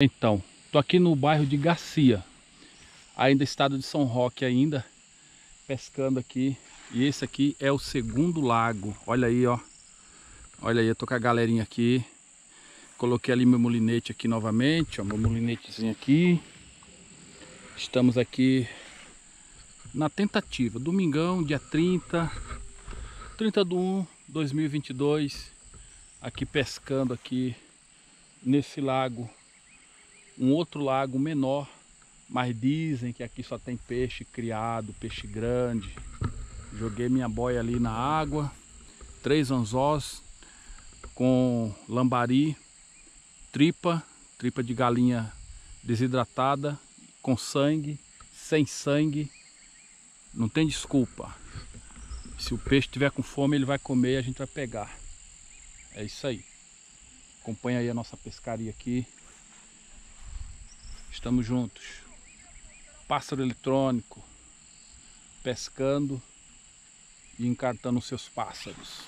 Então, tô aqui no bairro de Garcia, ainda estado de São Roque ainda, pescando aqui. E esse aqui é o segundo lago. Olha aí, ó. Olha aí, eu tô com a galerinha aqui. Coloquei ali meu molinete aqui novamente, ó, meu molinetezinho aqui. Estamos aqui na tentativa, domingão, dia 30, 30 de 1, 2022, aqui pescando aqui nesse lago um outro lago menor, mas dizem que aqui só tem peixe criado, peixe grande. Joguei minha boia ali na água, três anzós com lambari, tripa, tripa de galinha desidratada, com sangue, sem sangue. Não tem desculpa. Se o peixe tiver com fome, ele vai comer e a gente vai pegar. É isso aí. Acompanha aí a nossa pescaria aqui. Estamos juntos. Pássaro eletrônico, pescando e encartando seus pássaros.